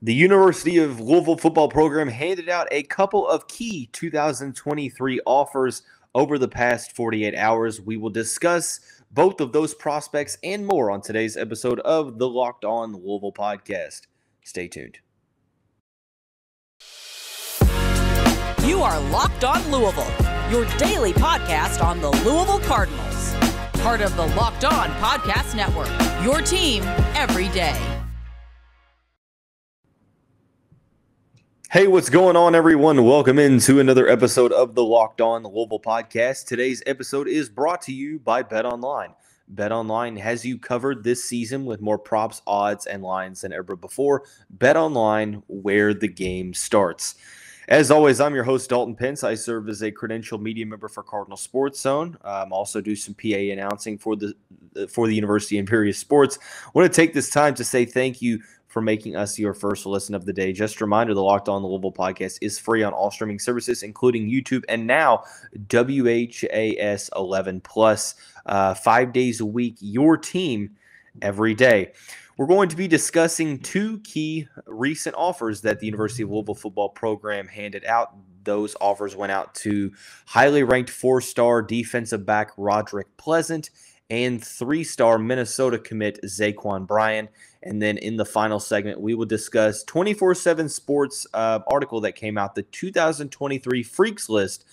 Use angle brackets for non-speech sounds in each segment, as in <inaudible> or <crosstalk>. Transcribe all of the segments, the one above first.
The University of Louisville football program handed out a couple of key 2023 offers over the past 48 hours. We will discuss both of those prospects and more on today's episode of the Locked On Louisville podcast. Stay tuned. You are Locked On Louisville, your daily podcast on the Louisville Cardinals. Part of the Locked On Podcast Network, your team every day. Hey, what's going on, everyone? Welcome into another episode of the Locked On Louisville podcast. Today's episode is brought to you by Bet Online. Bet Online has you covered this season with more props, odds, and lines than ever before. Bet Online, where the game starts. As always, I'm your host, Dalton Pence. I serve as a credential media member for Cardinal Sports Zone. Um, also do some PA announcing for the for the University of various sports. I want to take this time to say thank you for making us your first listen of the day. Just a reminder the Locked On Louisville podcast is free on all streaming services, including YouTube and now WHAS 11 Plus, uh, five days a week, your team every day. We're going to be discussing two key recent offers that the University of Louisville football program handed out. Those offers went out to highly ranked four star defensive back Rodrick Pleasant and three star Minnesota commit Zaquan Bryan. And then in the final segment, we will discuss 24 7 Sports uh, article that came out, the 2023 Freaks List,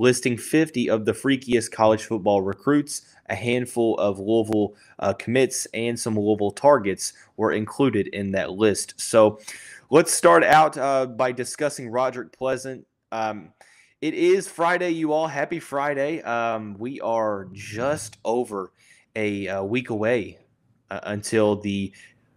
listing 50 of the freakiest college football recruits. A handful of Louisville uh, commits and some Louisville targets were included in that list. So let's start out uh, by discussing Rodrick Pleasant. Um, it is Friday, you all. Happy Friday. Um, we are just over a, a week away uh, until the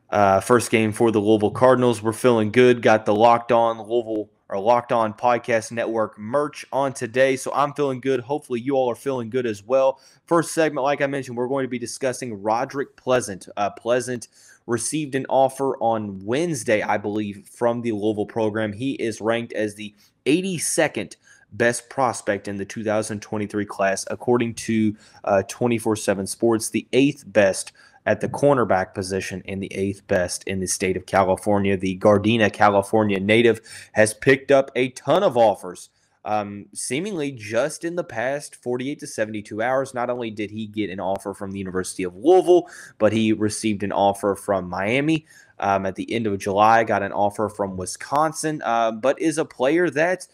uh, first game for the Louisville Cardinals. We're feeling good. Got the Locked On Louisville or Locked On Podcast Network merch on today. So I'm feeling good. Hopefully, you all are feeling good as well. First segment, like I mentioned, we're going to be discussing Rodrick Pleasant. Uh, Pleasant received an offer on Wednesday, I believe, from the Louisville program. He is ranked as the 82nd best prospect in the 2023 class, according to uh, 24 7 Sports, the eighth best at the cornerback position and the eighth best in the state of California. The Gardena, California native has picked up a ton of offers. Um, seemingly just in the past 48 to 72 hours, not only did he get an offer from the University of Louisville, but he received an offer from Miami um, at the end of July, got an offer from Wisconsin, uh, but is a player that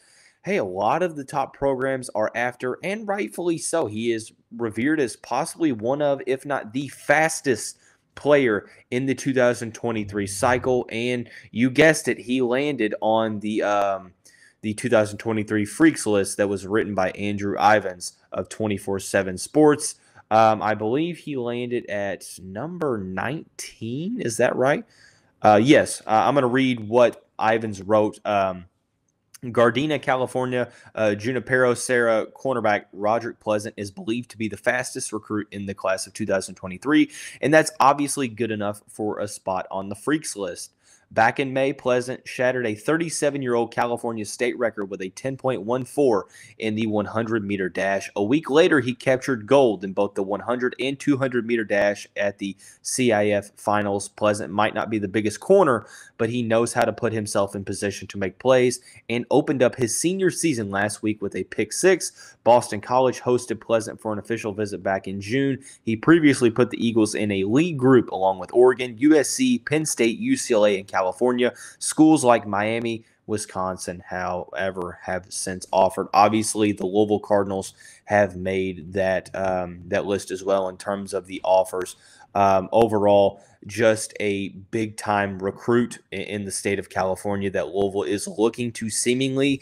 hey, a lot of the top programs are after, and rightfully so. He is revered as possibly one of, if not the fastest player in the 2023 cycle. And you guessed it, he landed on the um, the 2023 Freaks list that was written by Andrew Ivins of 24 7 Sports. Um, I believe he landed at number 19. Is that right? Uh, yes. Uh, I'm going to read what Ivins wrote. Um, Gardena, California, uh, Junipero Serra cornerback Rodrick Pleasant is believed to be the fastest recruit in the class of 2023, and that's obviously good enough for a spot on the Freaks list. Back in May, Pleasant shattered a 37 year old California state record with a 10.14 in the 100 meter dash. A week later, he captured gold in both the 100 and 200 meter dash at the CIF finals. Pleasant might not be the biggest corner, but he knows how to put himself in position to make plays and opened up his senior season last week with a pick six. Boston College hosted Pleasant for an official visit back in June. He previously put the Eagles in a league group along with Oregon, USC, Penn State, UCLA, and California. Schools like Miami, Wisconsin, however, have since offered. Obviously, the Louisville Cardinals have made that um, that list as well in terms of the offers. Um, overall, just a big time recruit in the state of California that Louisville is looking to seemingly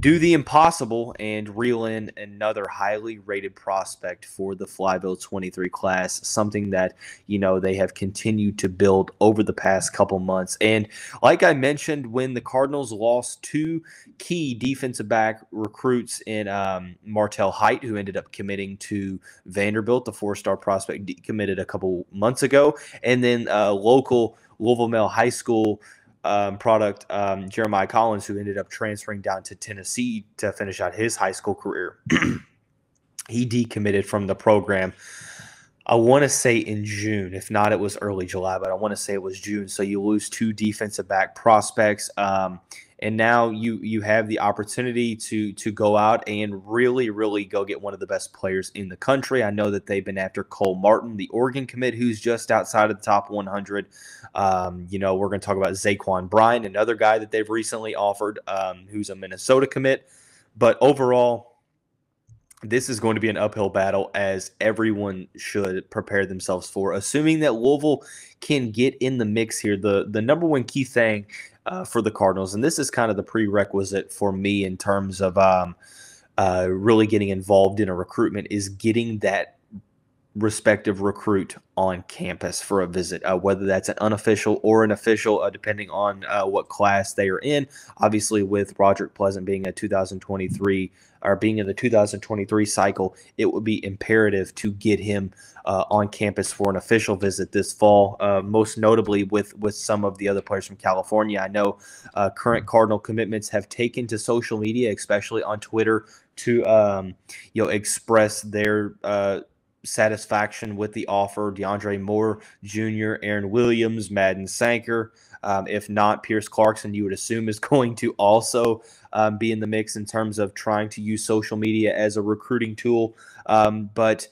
do the impossible and reel in another highly rated prospect for the Flyville 23 class, something that, you know, they have continued to build over the past couple months. And like I mentioned, when the Cardinals lost two key defensive back recruits in um, Martel Hight, who ended up committing to Vanderbilt, the four star prospect committed a couple months ago, and then uh, local Louisville High School um, product, um, Jeremiah Collins, who ended up transferring down to Tennessee to finish out his high school career. <clears throat> he decommitted from the program. I want to say in June. If not, it was early July, but I want to say it was June. So you lose two defensive back prospects. Um, and now you you have the opportunity to to go out and really really go get one of the best players in the country. I know that they've been after Cole Martin, the Oregon commit, who's just outside of the top 100. Um, you know, we're going to talk about Zaquan Bryan, another guy that they've recently offered, um, who's a Minnesota commit. But overall, this is going to be an uphill battle as everyone should prepare themselves for assuming that louisville can get in the mix here the the number one key thing uh, for the Cardinals. And this is kind of the prerequisite for me in terms of um, uh, really getting involved in a recruitment is getting that respective recruit on campus for a visit, uh, whether that's an unofficial or an official, uh, depending on uh, what class they are in. Obviously, with Rodrick Pleasant being a 2023 or being in the 2023 cycle, it would be imperative to get him uh, on campus for an official visit this fall. Uh, most notably, with with some of the other players from California, I know uh, current Cardinal commitments have taken to social media, especially on Twitter, to um, you know express their uh, satisfaction with the offer. DeAndre Moore Jr., Aaron Williams, Madden Sanker. Um, if not, Pierce Clarkson, you would assume is <laughs> going to also um, be in the mix in terms of trying to use social media as a recruiting tool. Um, but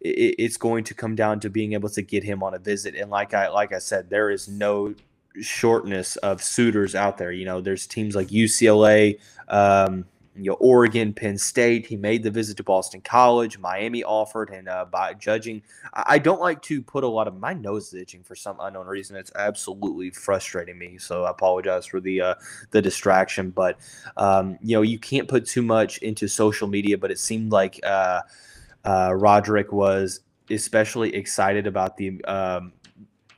it, it's going to come down to being able to get him on a visit. And like I like I said, there is no shortness of suitors out there. You know, there's teams like UCLA, um, you know, Oregon, Penn State. He made the visit to Boston College. Miami offered, and uh, by judging, I don't like to put a lot of my nose is itching for some unknown reason. It's absolutely frustrating me. So I apologize for the uh, the distraction, but um, you know, you can't put too much into social media. But it seemed like uh, uh, Rodrick was especially excited about the um,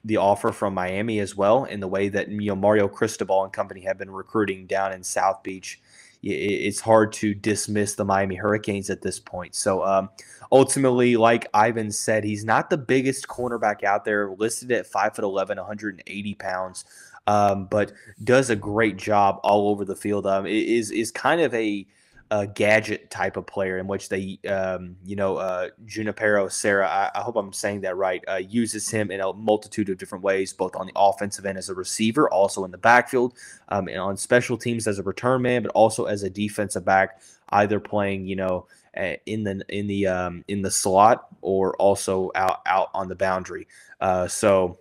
the offer from Miami as well, in the way that you know Mario Cristobal and company have been recruiting down in South Beach. It's hard to dismiss the Miami Hurricanes at this point. So um, ultimately, like Ivan said, he's not the biggest cornerback out there, listed at five foot 11, 180 pounds. Um, but does a great job all over the field. Um, is is kind of a a gadget type of player in which they, um, you know, uh, Junipero Serra, I, I, hope I'm saying that right, uh, uses him in a multitude of different ways, both on the offensive end as a receiver, also in the backfield, um, and on special teams as a return man, but also as a defensive back, either playing, you know, in the in the um, in the slot or also out out on the boundary. Uh, so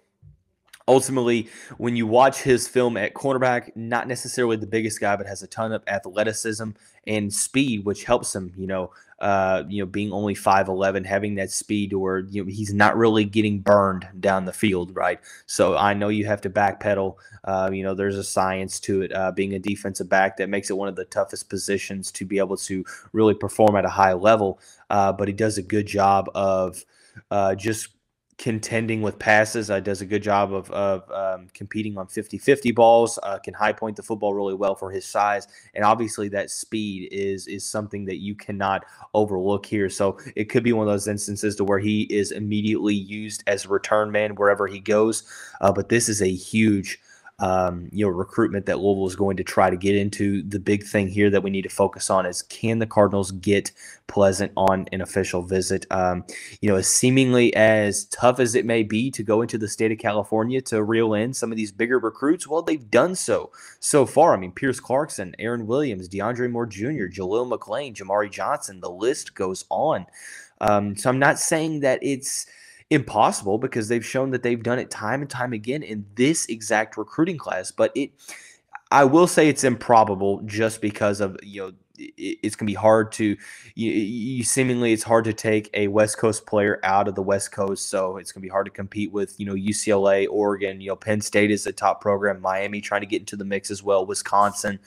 ultimately, when you watch his film at cornerback, not necessarily the biggest guy, but has a ton of athleticism and speed, which helps him. You know, uh, you know, being only five eleven, having that speed, or you know, he's not really getting burned down the field, right? So I know you have to backpedal. Uh, you know, there's a science to it. Uh, being a defensive back that makes it one of the toughest positions to be able to really perform at a high level. Uh, but he does a good job of uh, just contending with passes. Uh, does a good job of, of um, competing on 50 50 balls, uh, can high point the football really well for his size. And obviously, that speed is is something that you cannot overlook here. So it could be one of those instances to where he is immediately used as a return man wherever he goes. Uh, but this is a huge um, you know, recruitment that Louisville is going to try to get into. The big thing here that we need to focus on is can the Cardinals get Pleasant on an official visit? Um, you know, as seemingly as tough as it may be to go into the state of California to reel in some of these bigger recruits, well, they've done so so far. I mean, Pierce Clarkson, Aaron Williams, DeAndre Moore Jr., Jaleel McLean, Jamari Johnson, the list goes on. Um, so I'm not saying that it's impossible because they've shown that they've done it time and time again in this exact recruiting class. But it, I will say it's improbable just because of you know it's going to be hard to you, you, seemingly it's hard to take a west coast player out of the west coast so it's going to be hard to compete with you know ucla oregon you know penn state is a top program miami trying to get into the mix as well wisconsin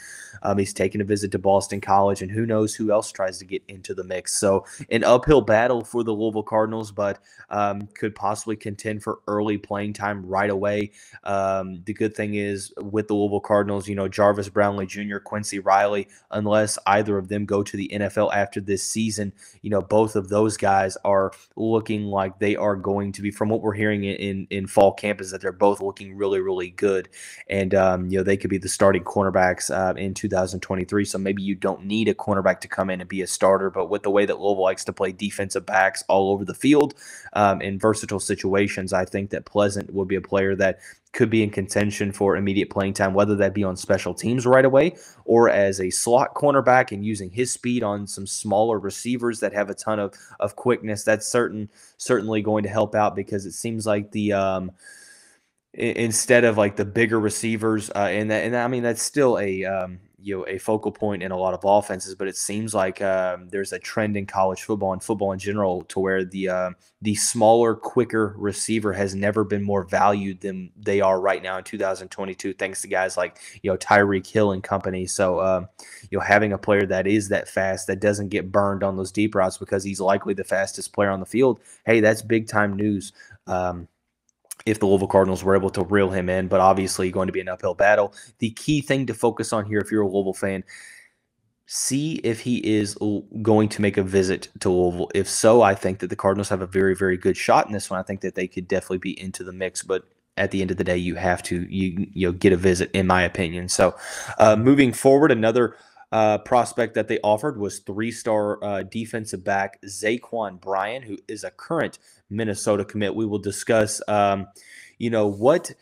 um, he's taking a visit to boston college and who knows who else tries to get into the mix. So an uphill battle for the louisville cardinals but um, could possibly contend for early playing time right away. Um, the good thing is with the louisville cardinals you know jarvis brownlee jr quincy riley unless i either of them go to the NFL after this season, you know, both of those guys are looking like they are going to be, from what we're hearing in in fall camp, is that they're both looking really, really good, and um, you know they could be the starting cornerbacks uh, in 2023. So maybe you don't need a cornerback to come in and be a starter, but with the way that Louisville likes to play defensive backs all over the field um, in versatile situations, I think that Pleasant would be a player that could be in contention for immediate playing time, whether that be on special teams right away or as a slot cornerback and using his speed on some smaller receivers that have a ton of, of quickness. That's certain certainly going to help out because it seems like the um, instead of like the bigger receivers, uh, and that, and I mean that's still a um, you know a focal point in a lot of offenses, but it seems like um, there's a trend in college football and football in general to where the uh, the smaller, quicker receiver has never been more valued than they are right now in 2022, thanks to guys like you know Tyreek Hill and company. So um, you know having a player that is that fast that doesn't get burned on those deep routes because he's likely the fastest player on the field. Hey, that's big time news. Um, if the Louisville Cardinals were able to reel him in, but obviously going to be an uphill battle. The key thing to focus on here, if you're a Louisville fan, see if he is going to make a visit to Louisville. If so, I think that the Cardinals have a very, very good shot in this one. I think that they could definitely be into the mix, but at the end of the day, you have to you you know get a visit, in my opinion. So, uh, moving forward, another uh, prospect that they offered was three star uh, defensive back Zaquan Bryan, who is a current Minnesota commit. We will discuss, um, you know, what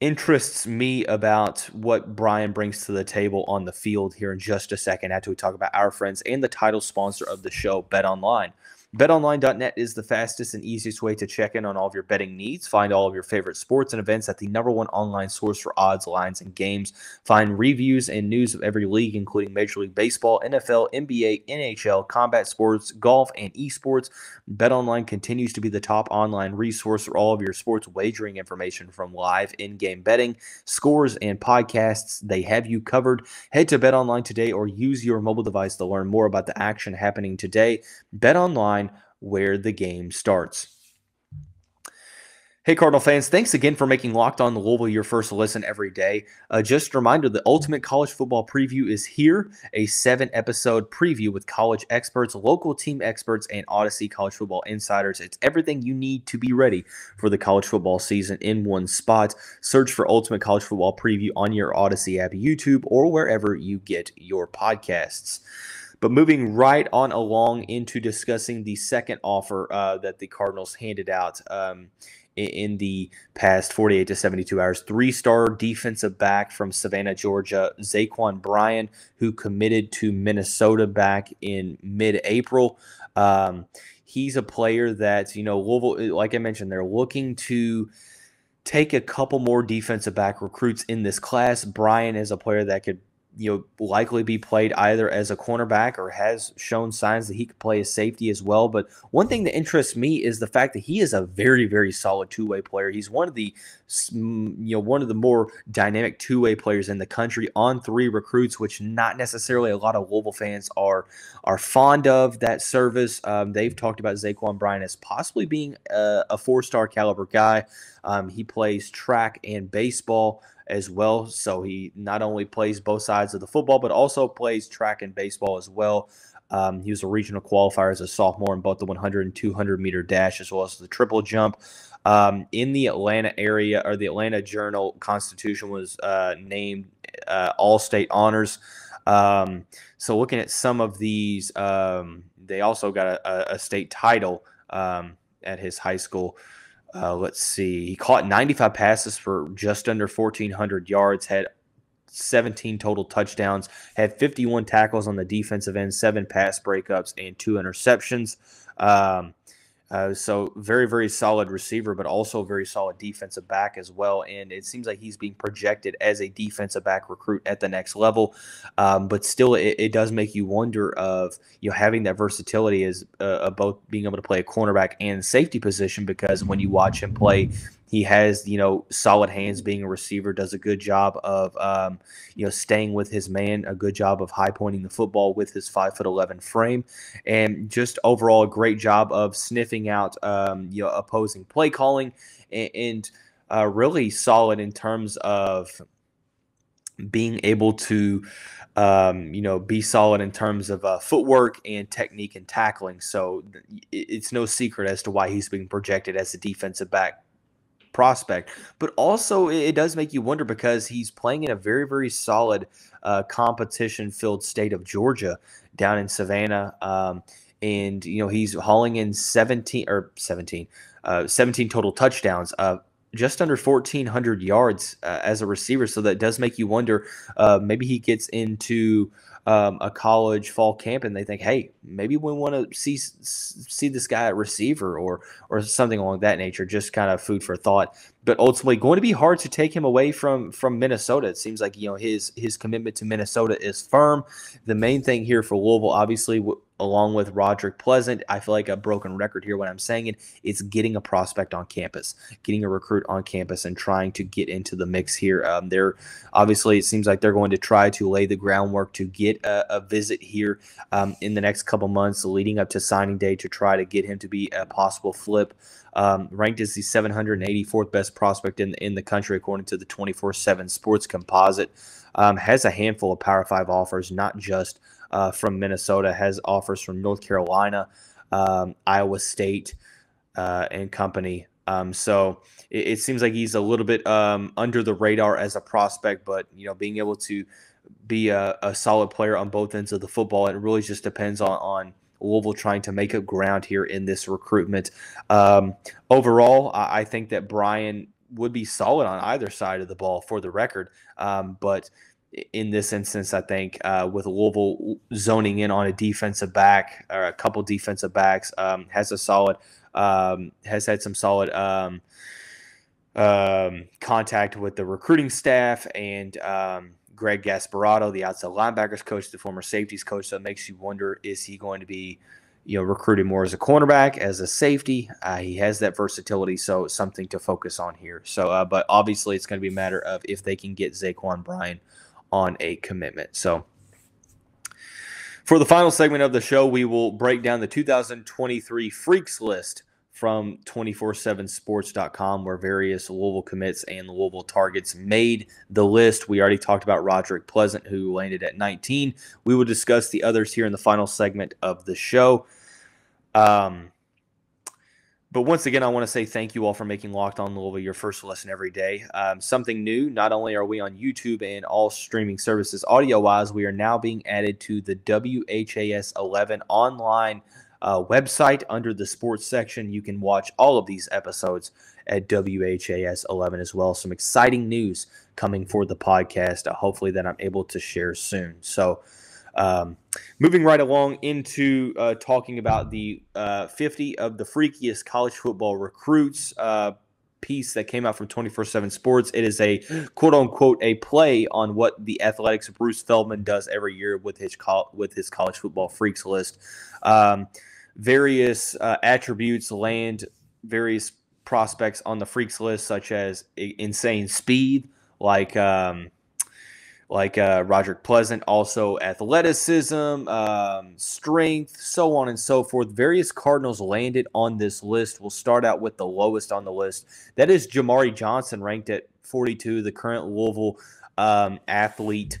interests me about what Bryan brings to the table on the field here in just a second after we talk about our friends and the title sponsor of the show, Bet Online. BetOnline.net is the fastest and easiest way to check in on all of your betting needs. Find all of your favorite sports and events at the number one online source for odds, lines, and games. Find reviews and news of every league, including Major League Baseball, NFL, NBA, NHL, combat sports, golf, and esports. BetOnline continues to be the top online resource for all of your sports wagering information from live in game betting, scores, and podcasts. They have you covered. Head to BetOnline today or use your mobile device to learn more about the action happening today. BetOnline where the game starts. Hey, Cardinal fans, thanks again for making Locked On Louisville your first listen every day. Uh, just a reminder the Ultimate College Football Preview is here, a seven episode preview with college experts, local team experts, and Odyssey College Football insiders. It's everything you need to be ready for the college football season in one spot. Search for Ultimate College Football Preview on your Odyssey app, YouTube, or wherever you get your podcasts. But moving right on along into discussing the second offer uh, that the Cardinals handed out um, in, in, the past 48 to 72 hours. Three star defensive back from Savannah, Georgia, Zaquan Bryan, who committed to Minnesota back in mid April. Um, he's a player that, you know, Louisville, like I mentioned, they're looking to take a couple more defensive back recruits in this class. Bryan is a player that could you know likely be played either as a cornerback or has shown signs that he could play as safety as well. But one thing that interests me is the fact that he is a very very solid two way player. He's one of the you know one of the more dynamic two way players in the country on three recruits, which not necessarily a lot of Louisville fans are are fond of that service. Um, they've talked about Zaquan Bryan as possibly being a, a four star caliber guy. Um, he plays track and baseball as well. So he not only plays both sides of the football, but also plays track and baseball as well. Um, he was a regional qualifier as a sophomore in both the 100 and 200 meter dash, as well as the triple jump. Um, in the Atlanta area, or the Atlanta Journal Constitution was uh, named uh, All State Honors. Um, so, looking at some of these, um, they also got a, a state title um, at his high school. Uh, let's see. He caught 95 passes for just under 1,400 yards, had 17 total touchdowns, had 51 tackles on the defensive end, seven pass breakups, and two interceptions. Um, uh, so very, very solid receiver, but also very solid defensive back as well. And it seems like he's being projected as a defensive back recruit at the next level. Um, but still, it, it, does make you wonder of you know having that versatility as uh, both being able to play a cornerback and safety position because when you watch him play, he has, you know, solid hands being a receiver, does a good job of, um, you know, staying with his man, a good job of high pointing the football with his five foot 11 frame, and just overall a great job of sniffing out, um, you know, opposing play calling and, and uh, really solid in terms of being able to um, you know, be solid in terms of uh, footwork and technique and tackling. So it's no secret as to why he's being projected as a defensive back prospect. But also, it does make you wonder because he's playing in a very, very solid uh, competition filled state of Georgia down in Savannah. Um, and, you know, he's hauling in 17 or 17, uh, 17 total touchdowns. Uh, just under 1,400 yards uh, as a receiver. So that does make you wonder uh, maybe he gets into um, a college fall camp and they think, hey, maybe we want to see see this guy at receiver or or something along that nature. Just kind of food for thought. But ultimately, going to be hard to take him away from from Minnesota. It seems like you know his his commitment to Minnesota is firm. The main thing here for Louisville, obviously, along with Rodrick Pleasant. I feel like a broken record here when I'm saying it. It's getting a prospect on campus, getting a recruit on campus, and trying to get into the mix here. Um, they're obviously it seems like they're going to try to lay the groundwork to get a, a visit here um, in the next couple months, leading up to signing day, to try to get him to be a possible flip. Um, ranked as the 784th best prospect in in the country according to the 24/7 Sports Composite. Um, has a handful of Power Five offers, not just uh, from Minnesota, has offers from North Carolina, um, Iowa State, uh, and company. Um, so it, it, seems like he's a little bit um, under the radar as a prospect, but you know, being able to be a, a, solid player on both ends of the football, it really just depends on on Louisville trying to make up ground here in this recruitment. Um, overall, I, I, think that Bryan would be solid on either side of the ball for the record, um, but in this instance, I think uh, with Louisville zoning in on a defensive back or a couple defensive backs, um, has a solid, um, has had some solid um, um contact with the recruiting staff and um, Greg Gasparato, the outside linebackers coach, the former safeties coach. So it makes you wonder: is he going to be, you know, recruited more as a cornerback, as a safety? Uh, he has that versatility, so something to focus on here. So, uh, but obviously, it's going to be a matter of if they can get Zaquan Bryan on a commitment. So, for the final segment of the show, we will break down the 2023 Freaks list from 247sports.com, where various Louisville commits and Louisville targets made the list. We already talked about Rodrick Pleasant, who landed at 19. We will discuss the others here in the final segment of the show. Um, but once again, I want to say thank you all for making Locked On Louisville your first lesson every day. Um, something new. Not only are we on YouTube and all streaming services audio wise, we are now being added to the WHAS 11 online uh, website under the sports section. You can watch all of these episodes at WHAS 11 as well. Some exciting news coming for the podcast. Uh, hopefully, that I'm able to share soon. So, um, moving right along into uh, talking about the uh, 50 of the freakiest college football recruits uh, piece that came out from 24 7 Sports. It is a quote unquote a play on what the Athletic's Bruce Feldman does every year with his, col- with his college football freaks list. Um, various uh, attributes land various prospects on the freaks list, such as insane speed, like. Um, like uh, Rodrick Pleasant, also athleticism, um, strength, so on and so forth. Various Cardinals landed on this list. We'll start out with the lowest on the list. That is Jamari Johnson, ranked at 42, the current Louisville um, athlete,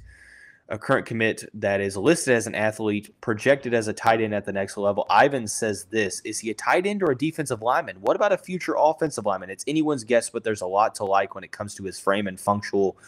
a current commit that is listed as an athlete, projected as a tight end at the next level. Ivan says this Is he a tight end or a defensive lineman? What about a future offensive lineman? It's anyone's guess, but there's a lot to like when it comes to his frame and functional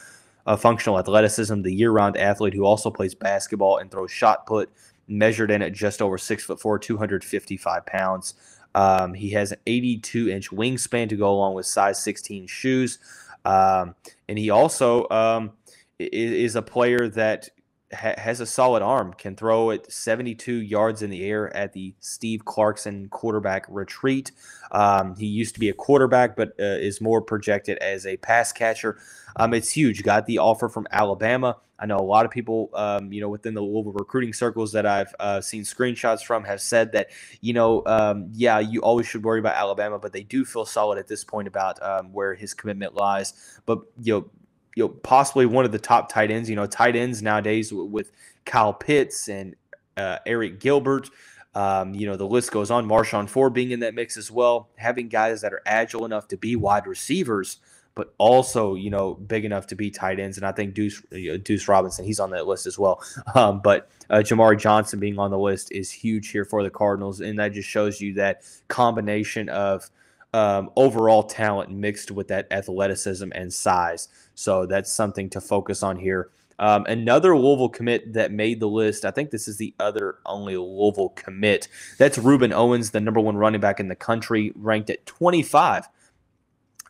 uh, functional athleticism, the year-round athlete who also plays basketball and throws shot put, measured in at just over six foot four, 255 pounds. Um, he has an 82 inch wingspan to go along with size 16 shoes. Um, and he also um, is, is, a player that ha- has a solid arm, can throw it 72 yards in the air at the Steve Clarkson quarterback retreat. Um, he used to be a quarterback, but uh, is more projected as a pass catcher. Um, it's huge. Got the offer from Alabama. I know a lot of people, um, you know, within the Louisville recruiting circles that I've uh, seen screenshots from have said that, you know, um, yeah, you always should worry about Alabama, but they do feel solid at this point about um, where his commitment lies. But you know, you know, possibly one of the top tight ends. You know, tight ends nowadays with Kyle Pitts and uh, Arik Gilbert. Um, you know, the list goes on. Marshon Ford being in that mix as well. Having guys that are agile enough to be wide receivers, but also you know big enough to be tight ends. And I think Duce Duce Robinson, he's on that list as well. Um, but uh, Jamari Johnson being on the list is huge here for the Cardinals, and that just shows you that combination of um, overall talent mixed with that athleticism and size. So that's something to focus on here. Um, another Louisville commit that made the list, I think this is the other only Louisville commit. That's Rueben Owens, the number one running back in the country, ranked at 25.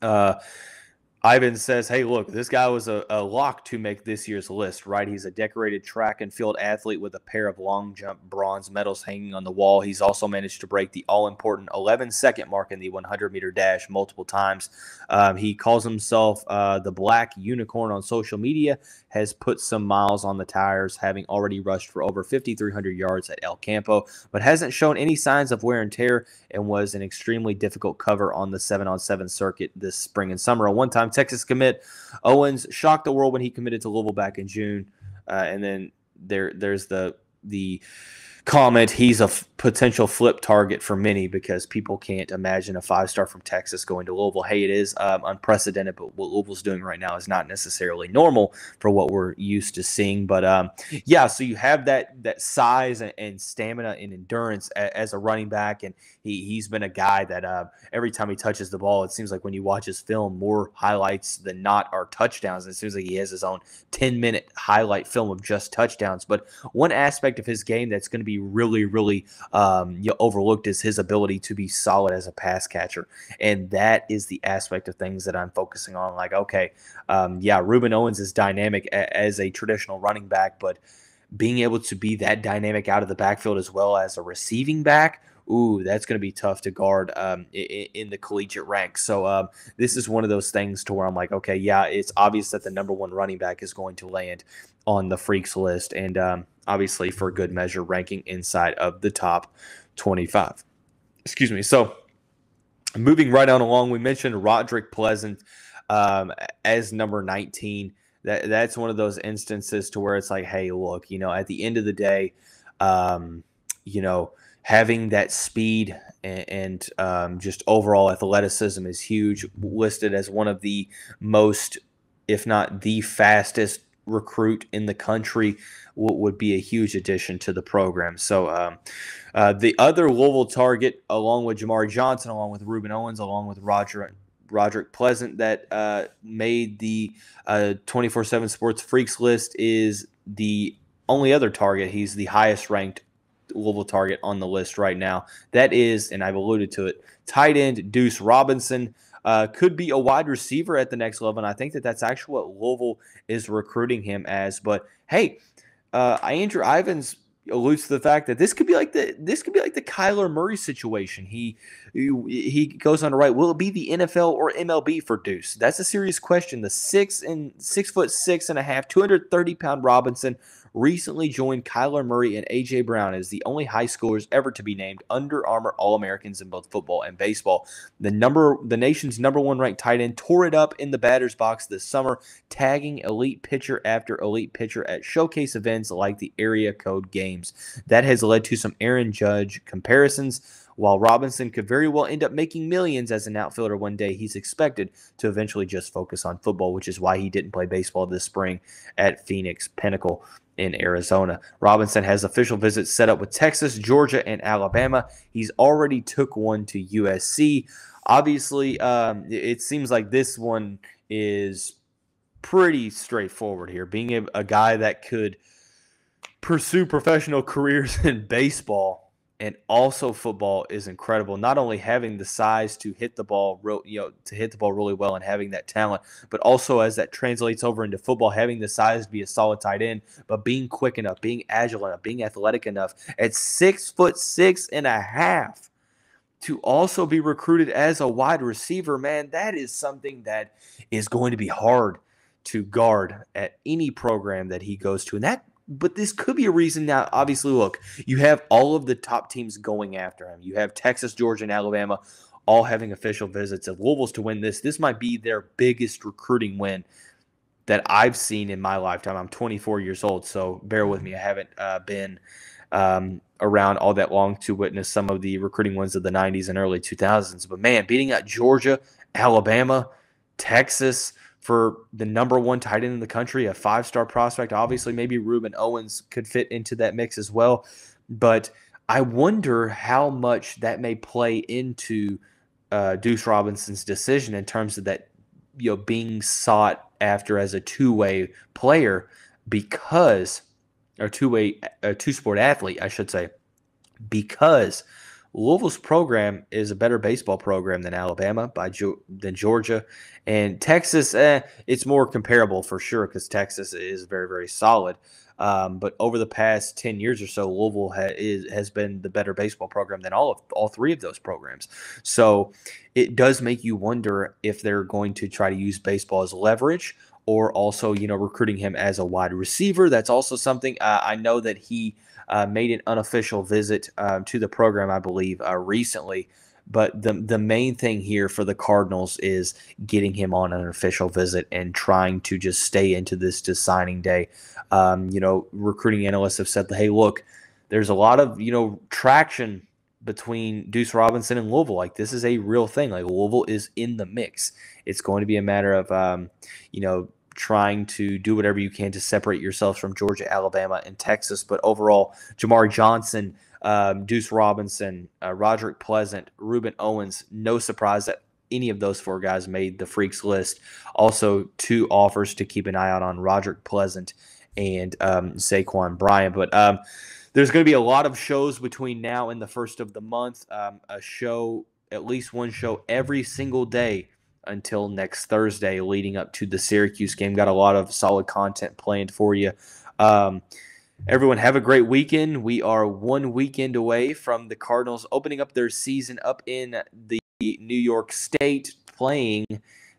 Uh, Ivan says, Hey, look, this guy was a, a, lock to make this year's list, right? He's a decorated track and field athlete with a pair of long jump bronze medals hanging on the wall. He's also managed to break the all important 11 second mark in the 100 meter dash multiple times. Um, he calls himself uh, the Black Unicorn on social media, has put some miles on the tires, having already rushed for over 5,300 yards at El Campo, but hasn't shown any signs of wear and tear and was an extremely difficult cover on the 7 on 7 circuit this spring and summer. A one time Texas commit, Owens shocked the world when he committed to Louisville back in June. Uh, and then there there's the the comment he's a potential flip target for many because people can't imagine a five star from Texas going to Louisville. Hey, it is um, unprecedented, but what Louisville's doing right now is not necessarily normal for what we're used to seeing. But um, yeah, so you have that that size and, and stamina and endurance a, as a running back, and he he's been a guy that uh, every time he touches the ball, it seems like when you watch his film, more highlights than not are touchdowns. It seems like he has his own ten minute highlight film of just touchdowns. But one aspect of his game that's going to be really, really um, you know, overlooked is his ability to be solid as a pass catcher, and that is the aspect of things that I'm focusing on. Like, okay, um, yeah, Rueben Owens is dynamic a- as a traditional running back, but being able to be that dynamic out of the backfield as well as a receiving back ooh, that's going to be tough to guard um, in, in, the collegiate ranks. So um, this is one of those things to where I'm like, okay, yeah, it's obvious that the number one running back is going to land on the freaks list, and um, obviously for good measure, ranking inside of the top 25. Excuse me. So moving right on along, we mentioned Rodrick Pleasant um, as number 19. That that's one of those instances to where it's like, hey, look, you know, at the end of the day, um, you know, having that speed and, and um, just overall athleticism is huge. Listed as one of the most, if not the fastest recruit in the country would be a huge addition to the program. So um, uh, the other Louisville target, along with Jamari Johnson, along with Rueben Owens, along with Roger Rodrick Pleasant, that uh, made the uh, 24 7 Sports Freaks list is the only other target. He's the highest ranked Louisville target on the list right now. That is, and I've alluded to it, tight end Duce Robinson. Uh, could be a wide receiver at the next level. And I think that that's actually what Louisville is recruiting him as. But hey, uh, Andrew Ivins alludes to the fact that this could be like the this could be like the Kyler Murray situation. He he goes on to write, will it be the NFL or MLB for Duce? That's a serious question. The six and six foot six and a half, 230 pound Robinson recently joined Kyler Murray and AJ Brown as the only high schoolers ever to be named Under Armour All Americans in both football and baseball. The number the nation's number one ranked tight end tore it up in the batter's box this summer, tagging elite pitcher after elite pitcher at showcase events like the area code games. That has led to some Aaron Judge comparisons. While Robinson could very well end up making millions as an outfielder one day, he's expected to eventually just focus on football, which is why he didn't play baseball this spring at Phoenix Pinnacle in Arizona. Robinson has official visits set up with Texas, Georgia, and Alabama. He's already took one to USC. Obviously, um, it seems like this one is pretty straightforward here. Being a, a guy that could pursue professional <laughs> careers in baseball and also football is incredible. Not only having the size to hit the ball, you know, to hit the ball really well and having that talent, but also as that translates over into football, having the size to be a solid tight end, but being quick enough, being agile enough, being athletic enough at six foot six and a half to also be recruited as a wide receiver, man, that is something that is going to be hard to guard at any program that he goes to. And that but this could be a reason now. Obviously, look, you have all of the top teams going after him. You have Texas, Georgia, and Alabama all having official visits. If Louisville's to win this, this might be their biggest recruiting win that I've seen in my lifetime. I'm 24 years old, so bear with me. I haven't uh, been um, around all that long to witness some of the recruiting wins of the 90s and early 2000s. But man, beating out Georgia, Alabama, Texas for the number one tight end in the country, a five star prospect. Obviously, maybe Rueben Owens could fit into that mix as well. But I wonder how much that may play into uh, Duce Robinson's decision in terms of that, you know, being sought after as a two way player because, or two way, a two sport athlete, I should say, because Louisville's program is a better baseball program than Alabama by than Georgia, and Texas. Eh, it's more comparable for sure because Texas is very very solid. Um, but over the past ten years or so, Louisville ha- is, has been the better baseball program than all of all three of those programs. So it does make you wonder if they're going to try to use baseball as leverage or also you know recruiting him as a wide receiver. That's also something uh, I know that he uh, made an unofficial visit um, to the program, I believe, uh, recently. But the the main thing here for the Cardinals is getting him on an official visit and trying to just stay into this to signing day. Um, you know, recruiting analysts have said, "Hey, look, there's a lot of you know traction between Duce Robinson and Louisville. Like this is a real thing. Like Louisville is in the mix. It's going to be a matter of um, you know trying to do whatever you can to separate yourselves from Georgia, Alabama, and Texas. But overall, Jamar Johnson, um, Duce Robinson, uh, Rodrick Pleasant, Rueben Owens, no surprise that any of those four guys made the Freaks list. Also, two offers to keep an eye out on Rodrick Pleasant and um, Zaquan Bryant. But um, there's going to be a lot of shows between now and the first of the month. Um, a show, at least one show every single day until next Thursday, leading up to the Syracuse game. Got a lot of solid content planned for you. Um, everyone, have a great weekend. We are one weekend away from the Cardinals opening up their season up in the New York State, playing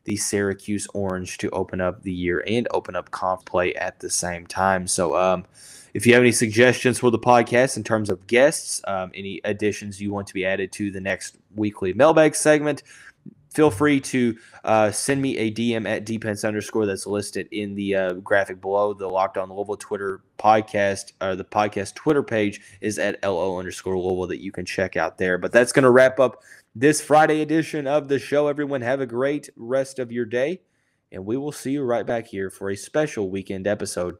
the Syracuse Orange to open up the year and open up conf play at the same time. So, um, if you have any suggestions for the podcast in terms of guests, um, any additions you want to be added to the next weekly mailbag segment, feel free to uh, send me a DM at dpence underscore that's listed in the uh, graphic below. The Locked On Louisville Twitter podcast, or the podcast Twitter page is at LO underscore Louisville that you can check out there. But that's going to wrap up this Friday edition of the show. Everyone, have a great rest of your day, and we will see you right back here for a special weekend episode